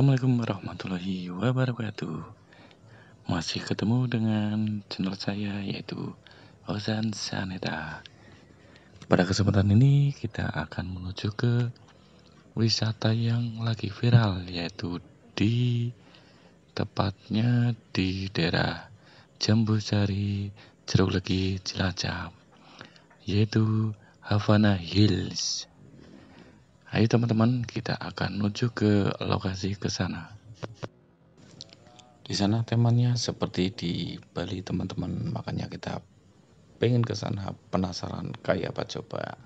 Assalamualaikum warahmatullahi wabarakatuh. Masih ketemu dengan channel saya yaitu Ozan Saneta. Pada kesempatan ini kita akan menuju ke wisata yang lagi viral yaitu di tepatnya di daerah Jambusari, Jeruk Legi, Cilacap yaitu Havana Hills. Ayo teman-teman, kita akan menuju ke lokasi ke sana. Di sana temannya seperti di Bali teman-teman, makanya kita pengen ke sana penasaran kayak apa coba.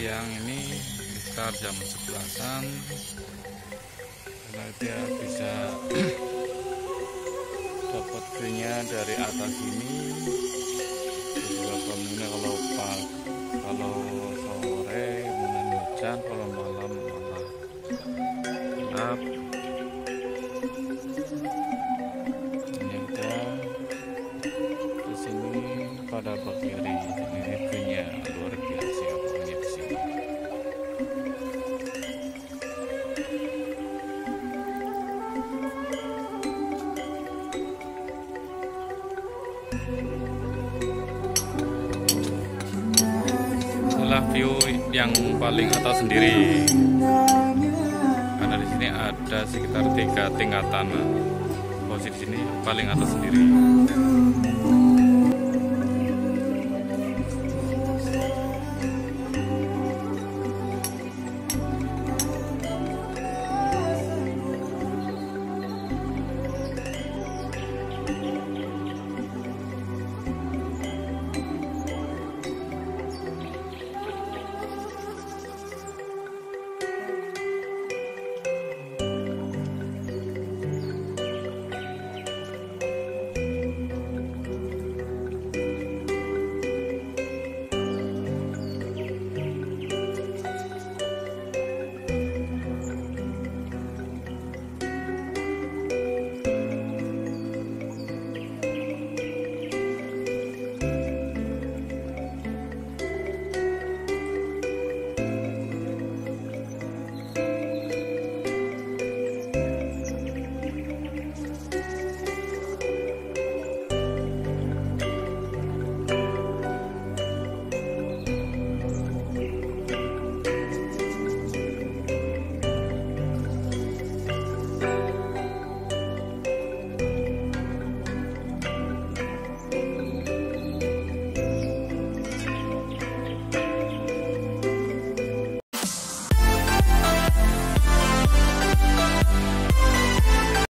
Siang ini sekitar jam 11-an karena dia bisa dapat view-nya dari atas ini. Kemudian kalau pas kalau sore kemudian hujan kalau malam malah gelap. Ini udah di sini pada pagi View yang paling atas sendiri. Karena di sini ada sekitar tiga tingkatan. Posisi sini paling atas sendiri